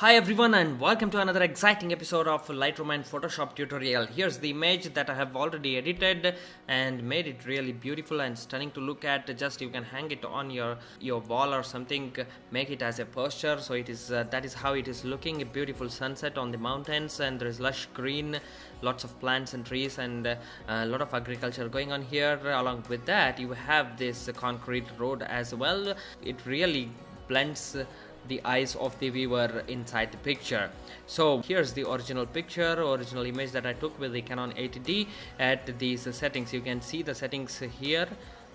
Hi everyone and welcome to another exciting episode of Lightroom and Photoshop tutorial. Here's the image that I have already edited and made it really beautiful and stunning to look at. Just you can hang it on your your wall or something, make it as a poster. So it is uh, that is how it is looking. A beautiful sunset on the mountains and there is lush green, lots of plants and trees and uh, a lot of agriculture going on here. Along with that, you have this concrete road as well. It really blends the eyes of the viewer inside the picture. So here's the original picture original image that i took with the canon 80d at these settings. You can see the settings here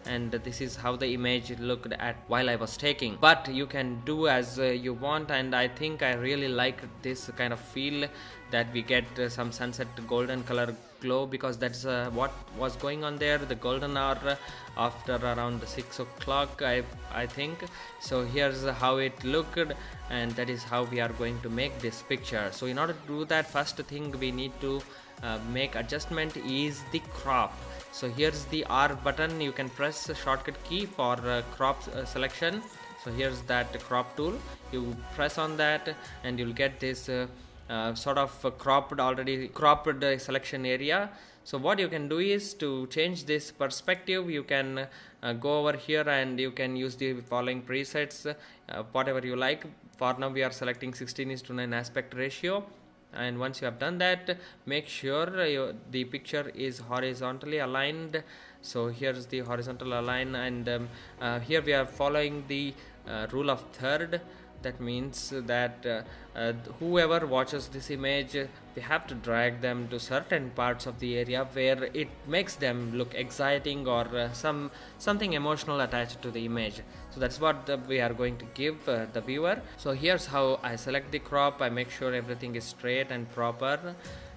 and this is how the image looked at while I was taking. But you can do as uh, you want and I think I really like this kind of feel that we get uh, some sunset golden color glow because that's uh, what was going on there the golden hour after around 6 o'clock I, I think. So here's how it looked and that is how we are going to make this picture. So in order to do that first thing we need to uh, make adjustment is the crop. So here's the R button. You can press the shortcut key for uh, crop uh, selection. So here's that crop tool. You press on that and you'll get this uh, uh sort of cropped already cropped uh, selection area. So what you can do is to change this perspective. You can uh, go over here and you can use the following presets whatever you like. For now we are selecting 16 is to 9 aspect ratio. And once you have done that make sure you, the picture is horizontally aligned. So here's the horizontal align and um, uh, here we are following the uh, rule of third that means that uh, uh, whoever watches this image we have to drag them to certain parts of the area where it makes them look exciting or uh, some something emotional attached to the image. So that's what we are going to give uh, the viewer. So here's how I select the crop. I make sure everything is straight and proper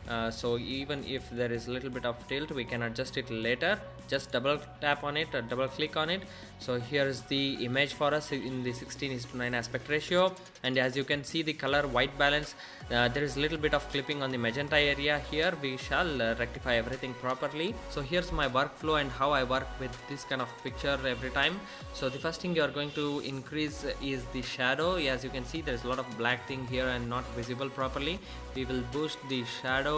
uh, so even if there is a little bit of tilt we can adjust it later. Just double tap on it or double click on it. So here's the image for us in the 16 is to 9 aspect ratio. And as you can see the color white balance uh, there is a little bit of clipping on the magenta area here. We shall uh, rectify everything properly. So here's my workflow and how I work with this kind of picture every time. So the first thing you are going to increase is the shadow. As you can see there's a lot of black thing here and not visible properly. We will boost the shadow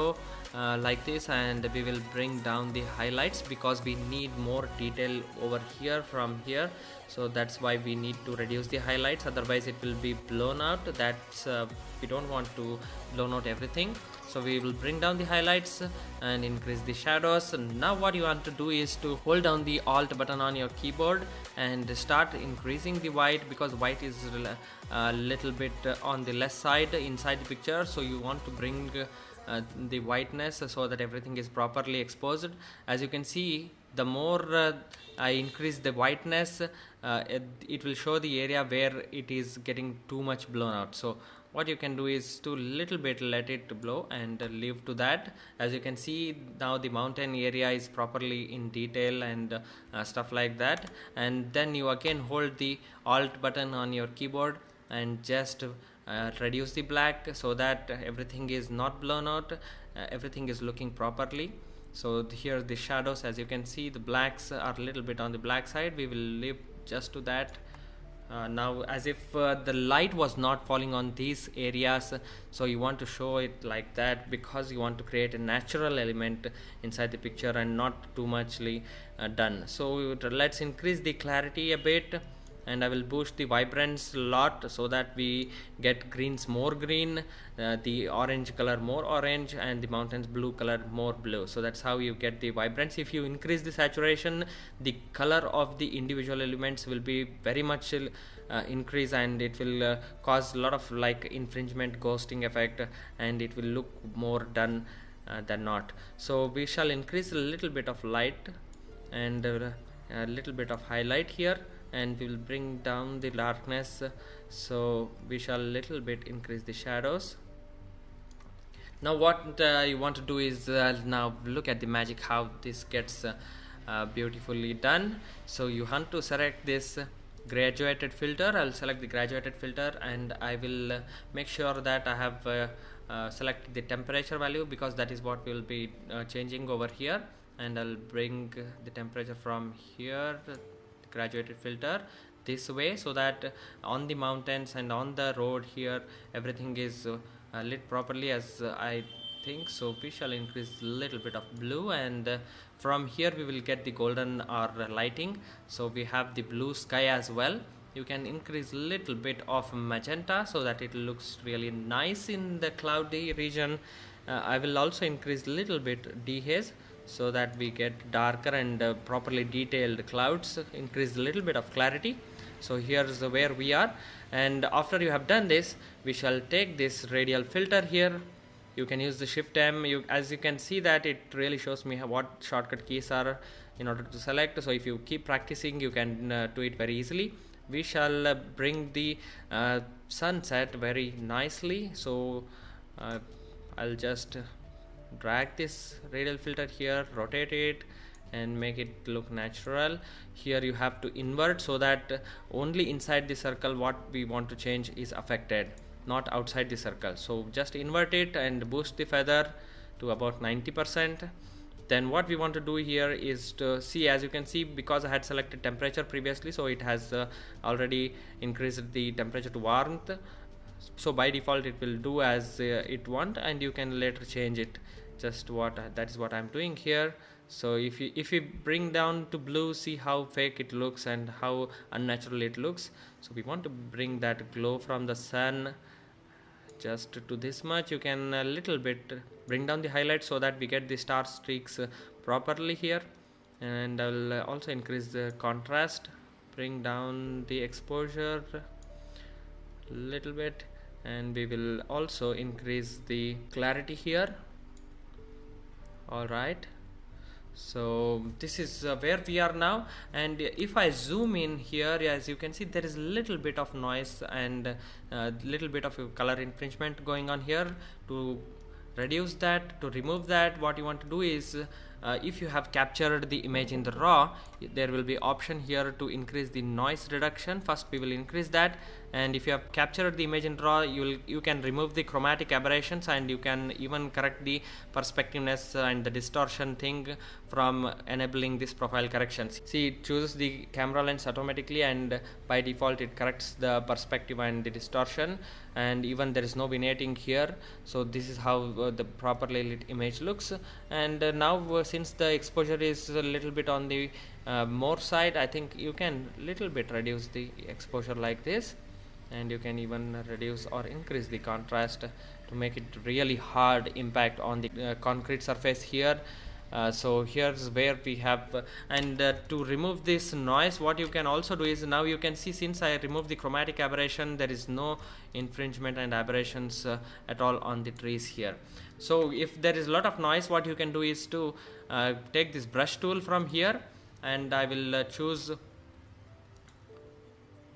uh, like this and we will bring down the highlights because we need more detail over here from here. So that's why we need to reduce the highlights. Otherwise it will be blown out. That's uh, we don't want to blown out everything. So we will bring down the highlights and increase the shadows. And now what you want to do is to hold down the alt button on your keyboard and start increasing the white because white is a little bit on the left side inside the picture. So you want to bring uh, the whiteness so that everything is properly exposed. As you can see the more uh, I increase the whiteness uh, it, it, will show the area where it is getting too much blown out. So what you can do is to little bit let it blow and leave to that. As you can see now the mountain area is properly in detail and uh, stuff like that. And then you again hold the alt button on your keyboard and just uh, reduce the black so that everything is not blown out uh, everything is looking properly. So here the shadows. As you can see the blacks are a little bit on the black side. We will leave just to that. Uh, now as if uh, the light was not falling on these areas so you want to show it like that because you want to create a natural element inside the picture and not too muchly uh, done. So let's increase the clarity a bit and I will boost the vibrance lot so that we get greens more green uh, the orange color more orange and the mountains blue color more blue. So that's how you get the vibrance. If you increase the saturation the color of the individual elements will be very much uh, increase and it will uh, cause a lot of like infringement ghosting effect and it will look more done uh, than not. So we shall increase a little bit of light and uh, a little bit of highlight here and we will bring down the darkness so we shall little bit increase the shadows. Now what uh, you want to do is uh, now look at the magic how this gets uh, uh beautifully done. So you want to select this graduated filter. I'll select the graduated filter and I will uh, make sure that I have uh, selected the temperature value because that is what we will be changing over here. And I'll bring the temperature from here graduated filter this way so that on the mountains and on the road here everything is uh, lit properly as I think. So we shall increase a little bit of blue and uh, from here we will get the golden or lighting. So we have the blue sky as well. You can increase a little bit of magenta so that it looks really nice in the cloudy region. Uh, I will also increase a little bit dehaze so that we get darker and uh, properly detailed clouds increase a little bit of clarity. So here's where we are. And after you have done this we shall take this radial filter here. You can use the shift M. You as you can see that it really shows me what shortcut keys are in order to select. So if you keep practicing you can uh, do it very easily. We shall uh, bring the uh, sunset very nicely. So uh, I'll just drag this radial filter here rotate it and make it look natural. Here you have to invert so that only inside the circle what we want to change is affected not outside the circle. So just invert it and boost the feather to about 90% then what we want to do here is to see as you can see because I had selected temperature previously so it has uh, already increased the temperature to warmth so by default it will do as uh, it want and you can later change it. Just what that is what I'm doing here. So if you if you bring down to blue see how fake it looks and how unnatural it looks. So we want to bring that glow from the sun just to this much. You can a little bit bring down the highlight so that we get the star streaks uh, properly here. And I will uh, also increase the contrast. Bring down the exposure little bit and we will also increase the clarity here. All right so this is uh, where we are now and if I zoom in here as you can see there is a little bit of noise and a uh, little bit of color infringement going on here. To reduce that to remove that what you want to do is uh, if you have captured the image in the raw there will be option here to increase the noise reduction. First we will increase that and if you have captured the image in raw you you can remove the chromatic aberrations and you can even correct the perspectiveness and the distortion thing from enabling this profile corrections. See it chooses the camera lens automatically and by default it corrects the perspective and the distortion. And even there is no vignetting here. So this is how uh, the properly lit image looks. And uh, now uh, since the exposure is a little bit on the uh, more side I think you can little bit reduce the exposure like this and you can even reduce or increase the contrast to make it really hard impact on the uh, concrete surface here. Uh, so here's where we have uh, and uh, to remove this noise what you can also do is now you can see since I remove the chromatic aberration there is no infringement and aberrations uh, at all on the trees here. So if there is a lot of noise what you can do is to uh, take this brush tool from here and I will uh, choose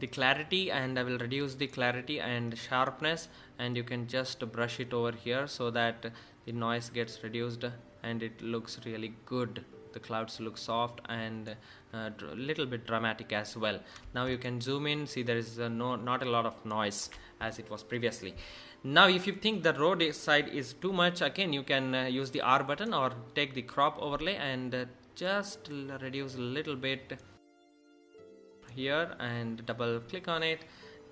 the clarity and I will reduce the clarity and sharpness and you can just brush it over here so that the noise gets reduced and it looks really good. The clouds look soft and a uh, little bit dramatic as well. Now you can zoom in see there is uh, no not a lot of noise as it was previously. Now if you think the road side is too much again you can uh, use the R button or take the crop overlay and uh, just reduce a little bit here and double click on it.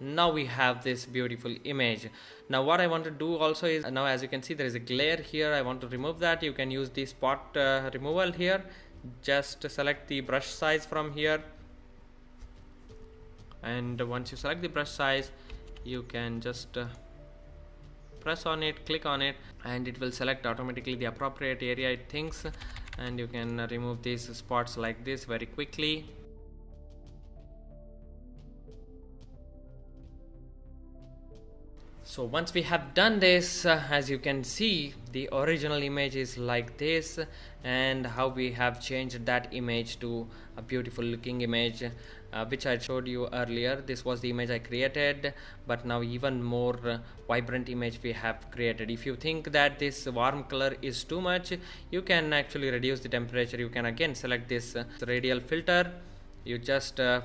Now we have this beautiful image. Now what I want to do also is now as you can see there is a glare here. I want to remove that. You can use the spot uh, removal here. Just select the brush size from here. And once you select the brush size you can just uh, press on it click on it and it will select automatically the appropriate area it thinks. And you can remove these spots like this very quickly so once we have done this uh, as you can see the original image is like this and how we have changed that image to a beautiful looking image uh, which I showed you earlier. This was the image I created but now even more uh, vibrant image we have created. If you think that this warm color is too much you can actually reduce the temperature. You can again select this uh, radial filter. You just uh,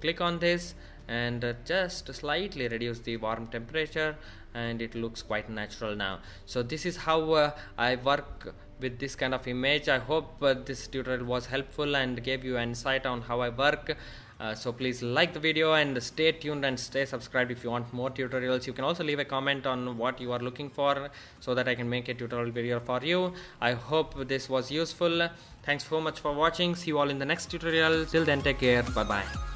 click on this and uh, just slightly reduce the warm temperature and it looks quite natural now. So this is how uh, I work with this kind of image. I hope uh, this tutorial was helpful and gave you insight on how i work. Uh, so please like the video and stay tuned and stay subscribed if you want more tutorials. You can also leave a comment on what you are looking for so that i can make a tutorial video for you. I hope this was useful. Thanks so much for watching. See you all in the next tutorial. Till then take care. Bye bye